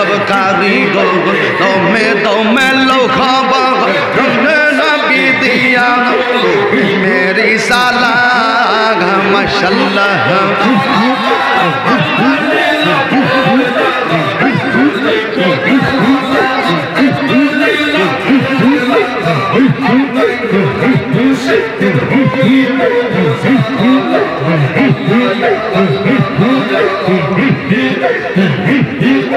सब कारी गो तो में तो मैं लोखा तुमने नबी दिया मेरी साला मशल्ला